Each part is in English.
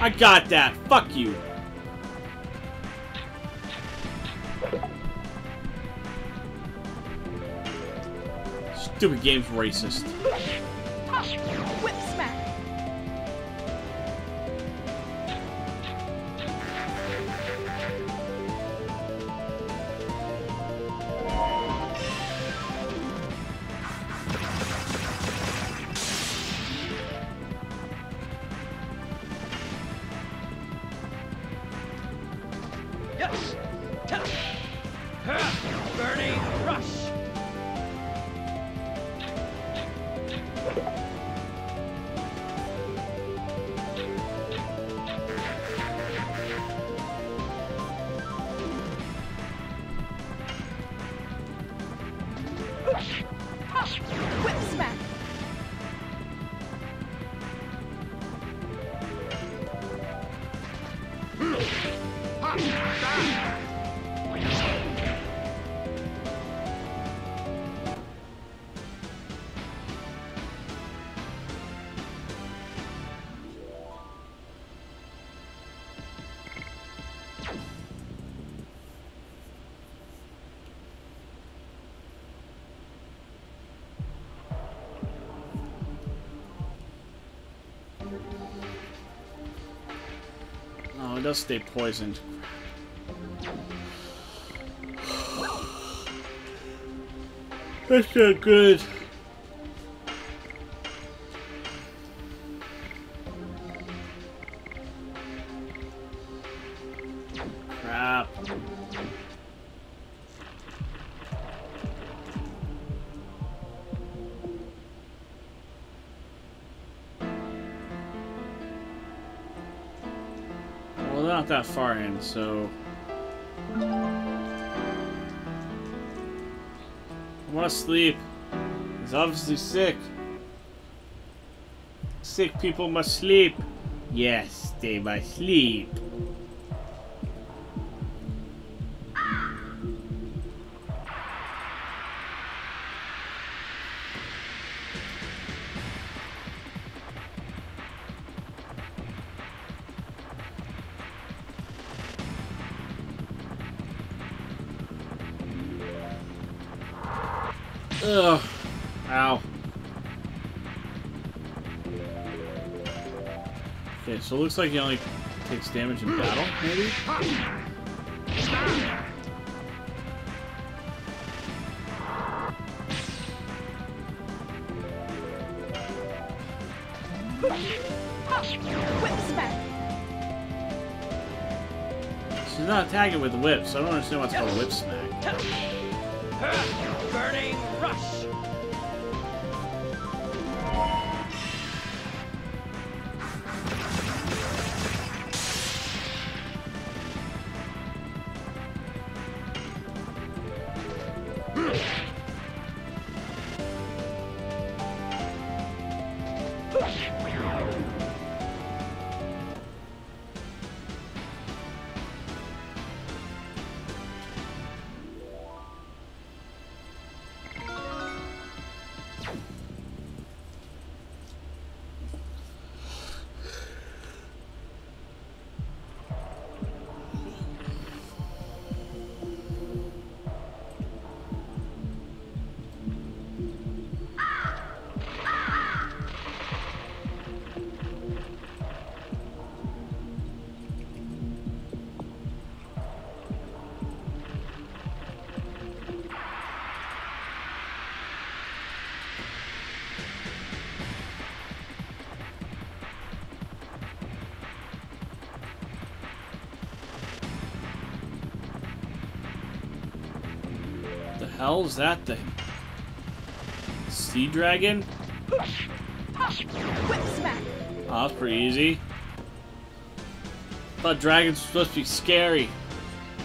I got that. Fuck you. Stupid game's racist. Whip smack. Whip smack. Does stay poisoned. That's not good. Not that far in, so... I want to sleep. He's obviously sick. Sick people must sleep. Yes, they must sleep. Ugh. Ow. Okay, so it looks like he only takes damage in battle, maybe? She's not attacking with the whip, so I don't understand what's called whip smack. Burning rush. The hell is that thing? Sea dragon? Oh, that's pretty easy. Thought dragons were supposed to be scary.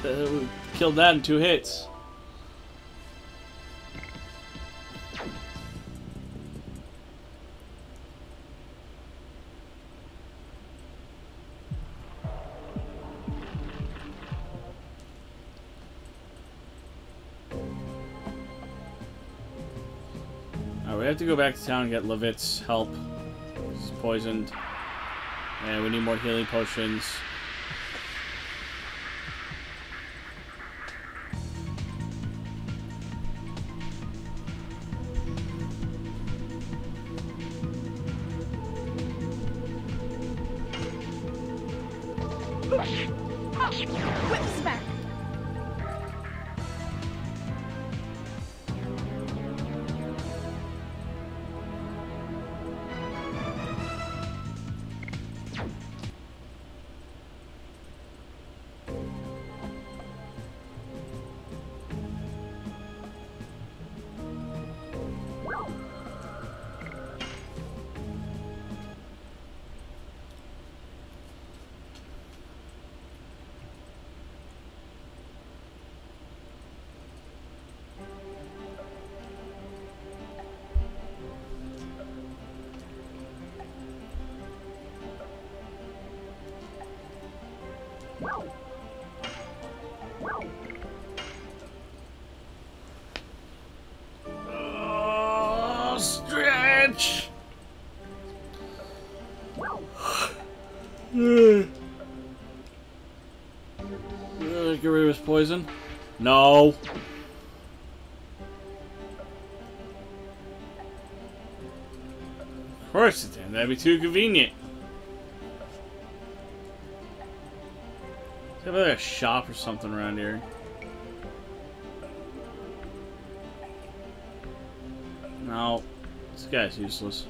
Uh, killed that in two hits. We have to go back to town and get Lavitz's help. He's poisoned. And we need more healing potions. Poison. No. Of course it did. That'd be too convenient. Is there a shop or something around here? No. This guy's useless.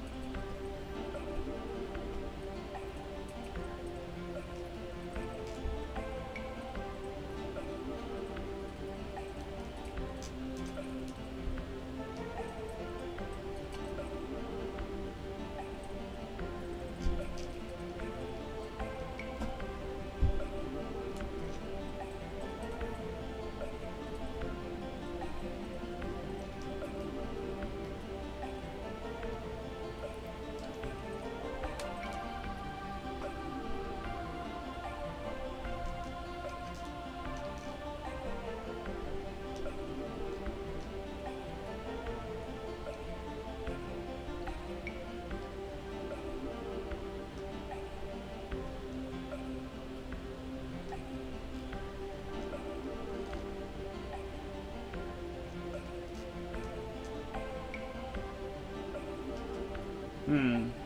Hmm.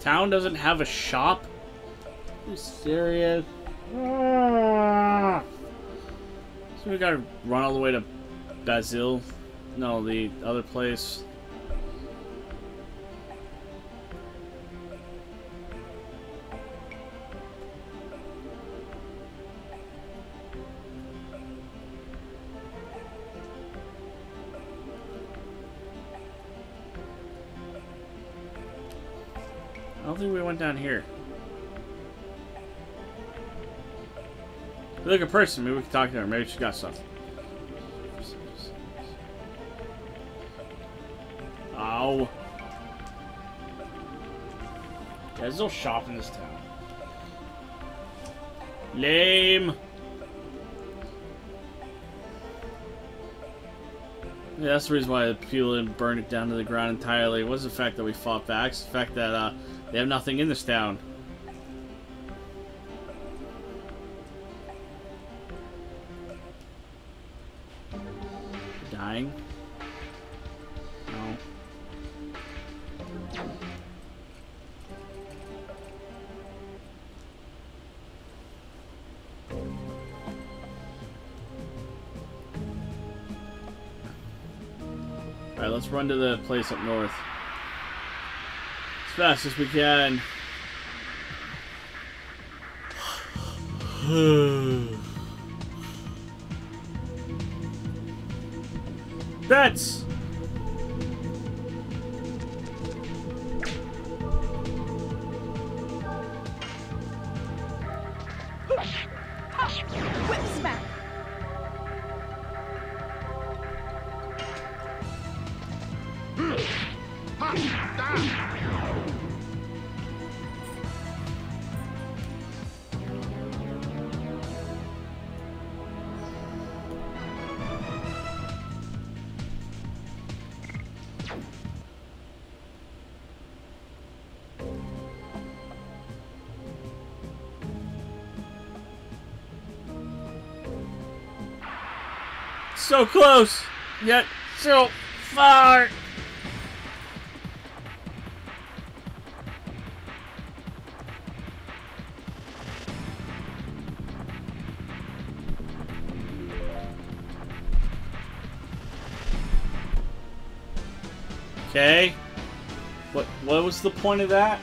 Town doesn't have a shop? Are you serious? So we gotta run all the way to Basil? No, the other place. Think we went down here. Look, a person. Maybe we can talk to her. Maybe she got something. Ow. There's no shop in this town. Lame. Yeah, that's the reason why the people didn't burn it down to the ground entirely. It wasn't the fact that we fought back, it's the fact that uh, they have nothing in this town. Dying? No. Alright, let's run to the place up north. As fast as we can. Bets! So close, yet so far. Okay. What what was the point of that?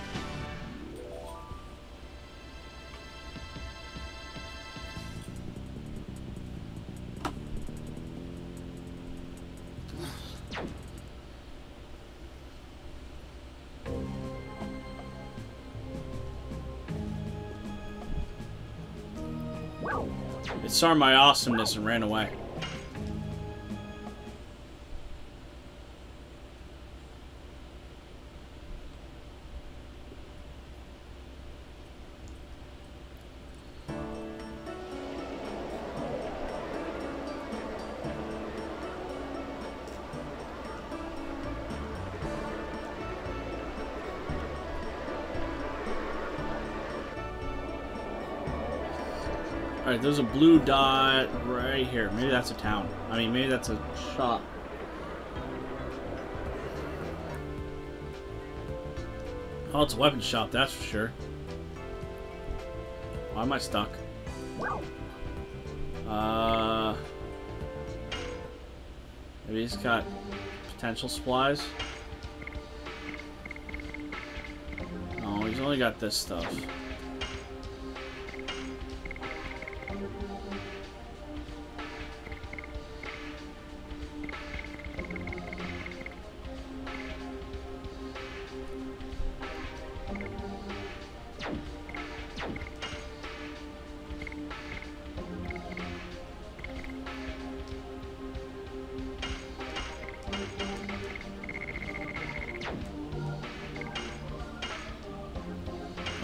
It saw my awesomeness and ran away. Alright, there's a blue dot right here. Maybe that's a town. I mean, maybe that's a shop. Oh, it's a weapon shop, that's for sure. Why am I stuck? Uh... Maybe he's got potential supplies? No, he's only got this stuff. I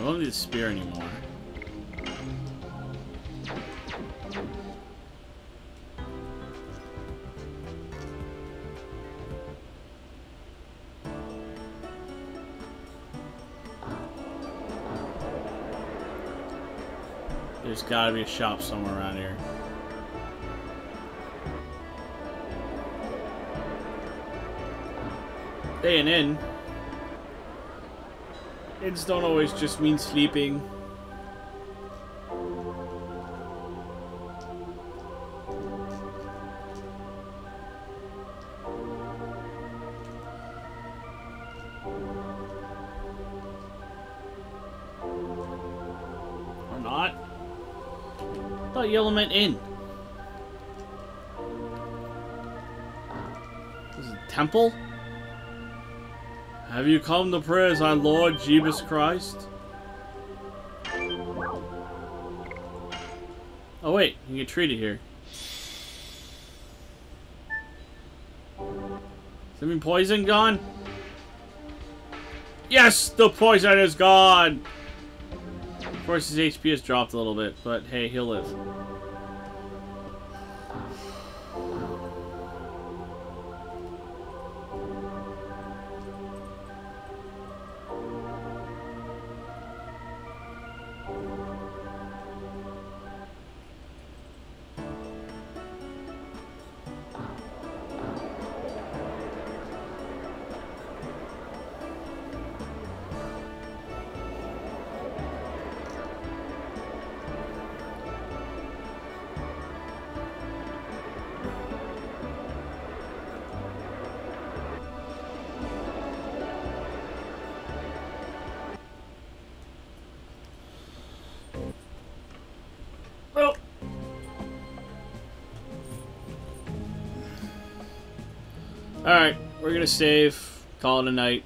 don't need a spear anymore. Gotta be a shop somewhere around here. Staying in. Inns don't always just mean sleeping. In. This is a temple? Have you come to praise our Lord Jesus Christ? Oh wait, you get treated here. Does that mean poison gone? Yes, the poison is gone! Of course his HP has dropped a little bit, but hey, he'll live. We're gonna save. Call it a night.